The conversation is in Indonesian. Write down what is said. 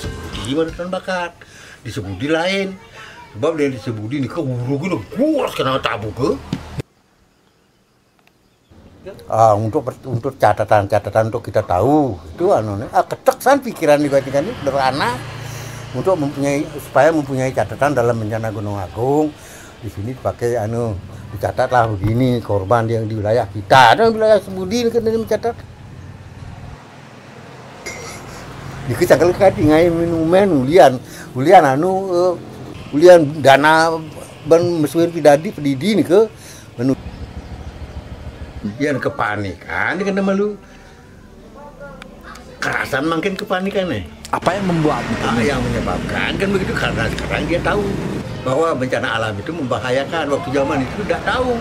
sebudi mana tan bakat. Di sebudi lain. Sebab dia di sebudi ni ke uru gitu kuas kena tabu ke? Ah, untuk untuk catatan-catatan untuk kita tahu itu anu ah keteksan pikiran dibandingkan ini sederhana. Untuk mempunyai supaya mempunyai catatan dalam bencana Gunung Agung di sini dipakai anu dicatatlah begini korban yang di wilayah kita. Ada wilayah Sebudi ini kan ini mencatat dikecakal kati ngai minuman ulian. Ulian anu eh, ulian dana ban mesuir pidadi pedidi ni ke? Menu yang kepanikan dia kena malu. Kerasan makin kepanikan nih Apa yang membuat Nah, yang menyebabkan kan begitu karena sekarang dia tahu bahwa bencana alam itu membahayakan waktu zaman itu tidak tahu